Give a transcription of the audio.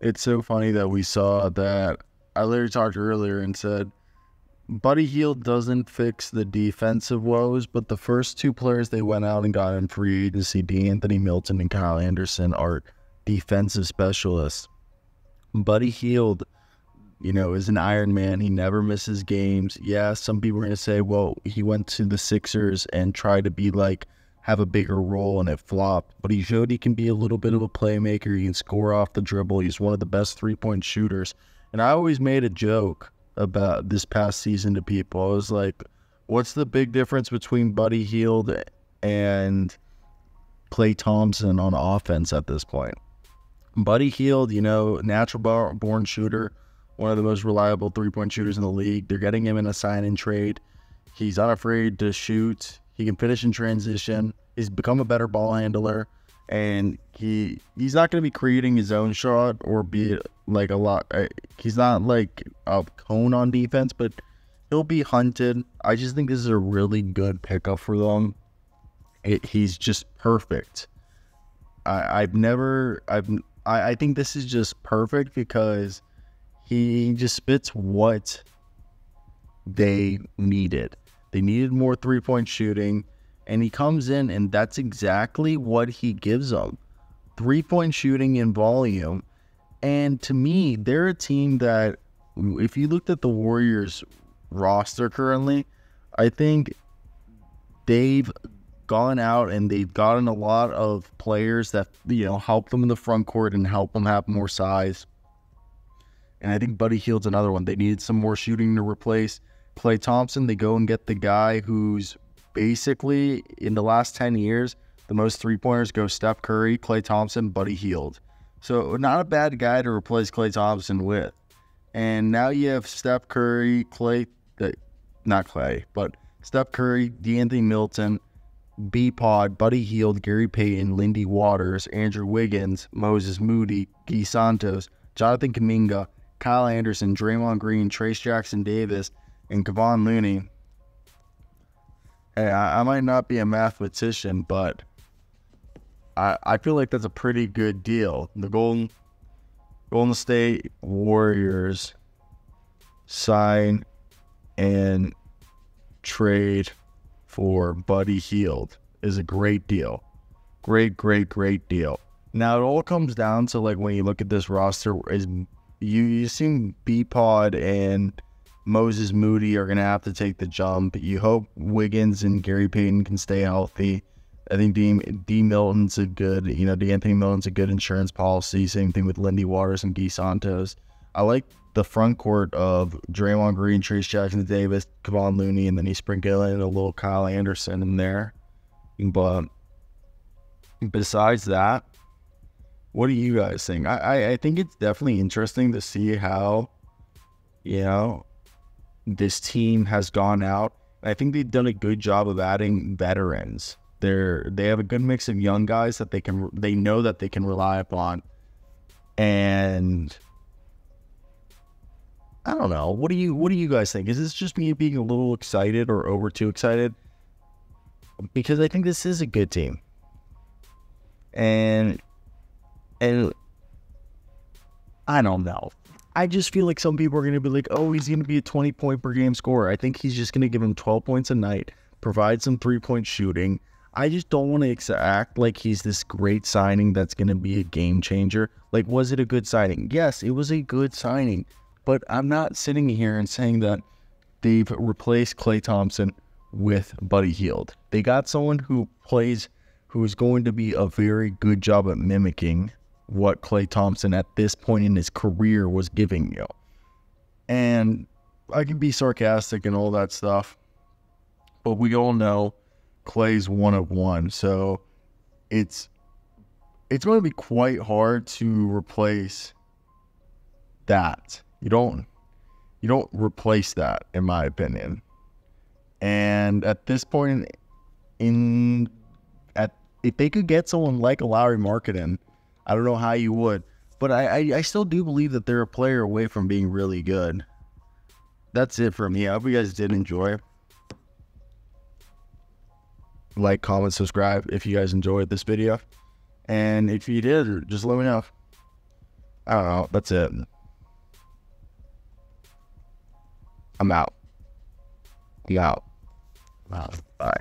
it's so funny that we saw that. I literally talked earlier and said Buddy Hield doesn't fix the defensive woes, but the first two players they went out and got in free agency, De'Anthony Melton and Kyle Anderson, are defensive specialists. Buddy Hield, you know, is an Iron Man. He never misses games. Yeah, some people are going to say, well, he went to the Sixers and tried to be like, have a bigger role and it flopped. But he showed he can be a little bit of a playmaker. He can score off the dribble. He's one of the best three point shooters. And I always made a joke about this past season to people. I was like, what's the big difference between Buddy Hield and Klay Thompson on offense at this point? Buddy Hield, you know, natural born shooter, one of the most reliable three point shooters in the league. They're getting him in a sign and trade. He's unafraid to shoot. He can finish in transition. He's become a better ball handler and he he's not going to be creating his own shot or be like a lot. He's not like a cone on defense, but he'll be hunted. I just think this is a really good pickup for them. It, he's just perfect. I, I've never I've I, I think this is just perfect because he just spits what they needed. They needed more three point shooting and he comes in and that's exactly what he gives them three point shooting in volume and to me they're a team that if you looked at the warriors roster currently i think they've gone out and they've gotten a lot of players that you know help them in the front court and help them have more size. And i think buddy hield's another one. They needed some more shooting to replace klay thompson they go and get the guy who's basically in the last 10 years, the most three pointers go Steph Curry, Klay Thompson, Buddy Hield. So not a bad guy to replace Klay Thompson with. And now you have Steph Curry, Klay, uh, not Clay, but Steph Curry, De'Anthony Melton, B Pod, Buddy Hield, Gary Payton, Lindy Waters, Andrew Wiggins, Moses Moody, Gui Santos, Jonathan Kuminga, Kyle Anderson, Draymond Green, Trayce Jackson Davis, and Kevon Looney hey, I, I might not be a mathematician, but I I feel like that's a pretty good deal. The Golden Golden State Warriors sign and trade for Buddy Hield is a great deal. Great, great, great deal. Now it all comes down to like when you look at this roster is you you seen B Pod and Moses Moody are going to have to take the jump. You hope Wiggins and Gary Payton can stay healthy. I think D, D Melton's a good, you know, De'Anthony Melton's a good insurance policy. Same thing with Lindy Waters and Gui Santos. I like the front court of Draymond Green, Trayce Jackson Davis, Kevon Looney, and then you sprinkle in a little Kyle Anderson in there. But besides that, what do you guys think? I, I, I think it's definitely interesting to see how, you know, this team has gone out. I think they've done a good job of adding veterans. They're they have a good mix of young guys that they can they know that they can rely upon. And I don't know. What do you what do you guys think? Is this just me being a little excited or over too excited? Because I think this is a good team. And and I don't know. I just feel like some people are going to be like, oh, he's going to be a 20 point per game scorer. I think he's just going to give him 12 points a night, provide some three point shooting. I just don't want to act like he's this great signing that's going to be a game changer. Like, was it a good signing? Yes, it was a good signing. But I'm not sitting here and saying that they've replaced Klay Thompson with Buddy Hield. They got someone who plays, who is going to be a very good job at mimicking what Klay Thompson at this point in his career was giving you. And I can be sarcastic and all that stuff, but we all know Klay's one of one. So it's it's going to be quite hard to replace that. You don't you don't replace that in my opinion. And at this point in at if they could get someone like a Lauri Markkanen I don't know how you would, but I, I, I still do believe that they're a player away from being really good. That's it for me. I hope you guys did enjoy. Like, comment, subscribe if you guys enjoyed this video. And if you did, just let me know. I don't know. That's it. I'm out. You out. Wow. Bye.